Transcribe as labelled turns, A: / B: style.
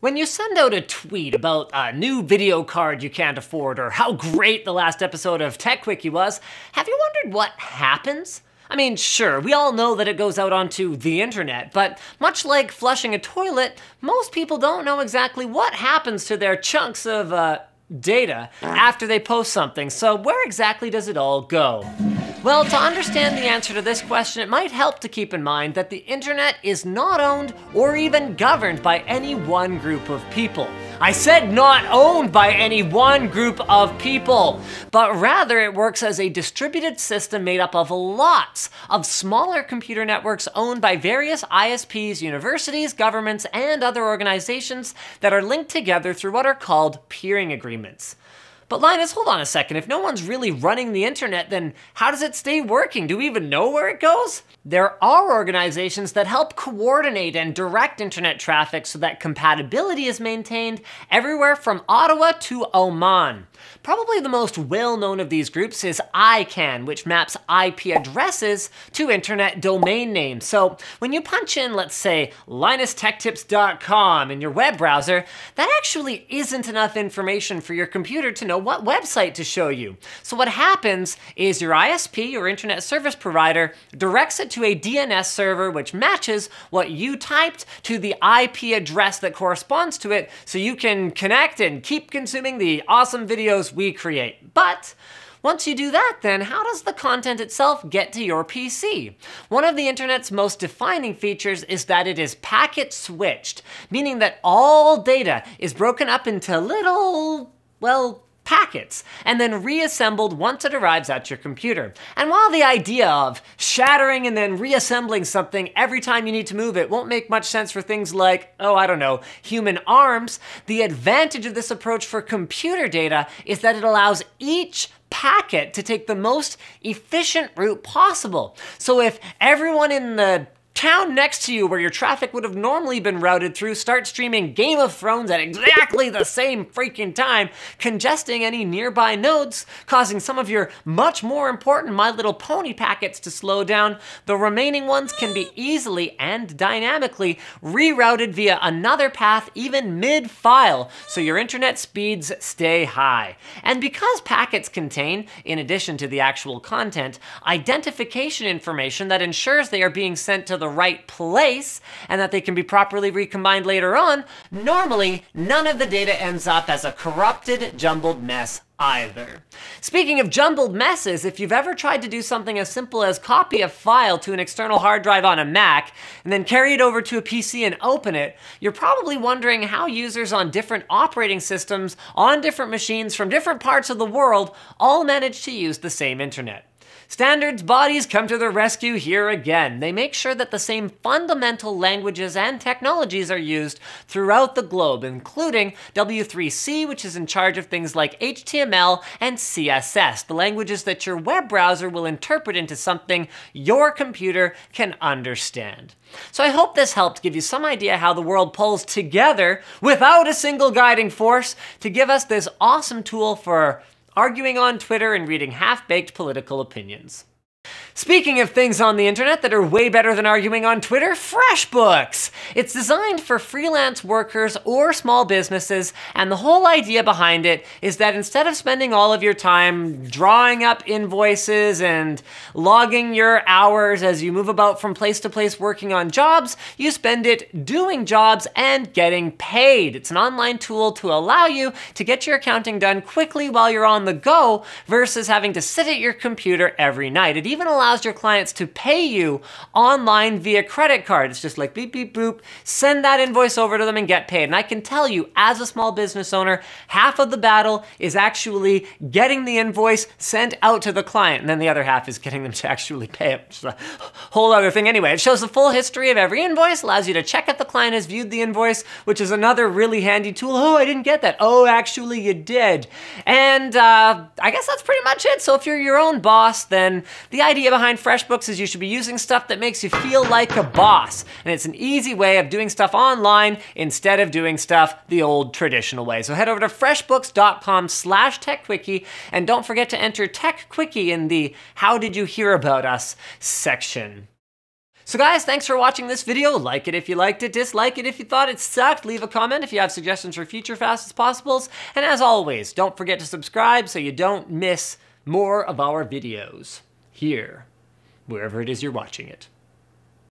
A: When you send out a tweet about a new video card you can't afford or how great the last episode of Tech Quickie was, have you wondered what happens? I mean, sure, we all know that it goes out onto the internet, but much like flushing a toilet, most people don't know exactly what happens to their chunks of uh, data after they post something. So where exactly does it all go? Well, to understand the answer to this question, it might help to keep in mind that the internet is not owned or even governed by any one group of people. I said not owned by any one group of people, but rather it works as a distributed system made up of lots of smaller computer networks owned by various ISPs, universities, governments, and other organizations that are linked together through what are called peering agreements. But Linus, hold on a second. If no one's really running the internet, then how does it stay working? Do we even know where it goes? There are organizations that help coordinate and direct internet traffic so that compatibility is maintained everywhere from Ottawa to Oman. Probably the most well-known of these groups is ICANN, which maps IP addresses to internet domain names. So when you punch in, let's say, linustechtips.com in your web browser, that actually isn't enough information for your computer to know what website to show you. So what happens is your ISP, your internet service provider, directs it to a DNS server which matches what you typed to the IP address that corresponds to it so you can connect and keep consuming the awesome videos we create. But once you do that, then how does the content itself get to your PC? One of the internet's most defining features is that it is packet switched, meaning that all data is broken up into little, well, packets, and then reassembled once it arrives at your computer. And while the idea of shattering and then reassembling something every time you need to move it won't make much sense for things like, oh, I don't know, human arms, the advantage of this approach for computer data is that it allows each packet to take the most efficient route possible. So if everyone in the town next to you where your traffic would have normally been routed through start streaming Game of Thrones at exactly the same freaking time, congesting any nearby nodes, causing some of your much more important My Little Pony packets to slow down, the remaining ones can be easily and dynamically rerouted via another path even mid-file, so your internet speeds stay high. And because packets contain, in addition to the actual content, identification information that ensures they are being sent to the right place and that they can be properly recombined later on, normally none of the data ends up as a corrupted, jumbled mess either. Speaking of jumbled messes, if you've ever tried to do something as simple as copy a file to an external hard drive on a Mac and then carry it over to a PC and open it, you're probably wondering how users on different operating systems on different machines from different parts of the world all manage to use the same internet. Standards bodies come to the rescue here again. They make sure that the same fundamental languages and technologies are used throughout the globe, including W3C, which is in charge of things like HTML and CSS, the languages that your web browser will interpret into something your computer can understand. So I hope this helped give you some idea how the world pulls together without a single guiding force to give us this awesome tool for arguing on Twitter and reading half-baked political opinions. Speaking of things on the internet that are way better than arguing on Twitter, FreshBooks! It's designed for freelance workers or small businesses, and the whole idea behind it is that instead of spending all of your time drawing up invoices and logging your hours as you move about from place to place working on jobs, you spend it doing jobs and getting paid. It's an online tool to allow you to get your accounting done quickly while you're on the go versus having to sit at your computer every night. It even allows your clients to pay you online via credit card. It's just like beep, beep, boop, send that invoice over to them and get paid. And I can tell you, as a small business owner, half of the battle is actually getting the invoice sent out to the client, and then the other half is getting them to actually pay it, is a whole other thing anyway. It shows the full history of every invoice, allows you to check if the client has viewed the invoice, which is another really handy tool. Oh, I didn't get that. Oh, actually you did. And uh, I guess that's pretty much it. So if you're your own boss, then the idea behind behind FreshBooks is you should be using stuff that makes you feel like a boss. And it's an easy way of doing stuff online instead of doing stuff the old traditional way. So head over to freshbooks.com slash techquickie and don't forget to enter TechQuickie in the How Did You Hear About Us section. So guys, thanks for watching this video. Like it if you liked it, dislike it if you thought it sucked. Leave a comment if you have suggestions for future Fastest Possibles. And as always, don't forget to subscribe so you don't miss more of our videos here, wherever it is you're watching it.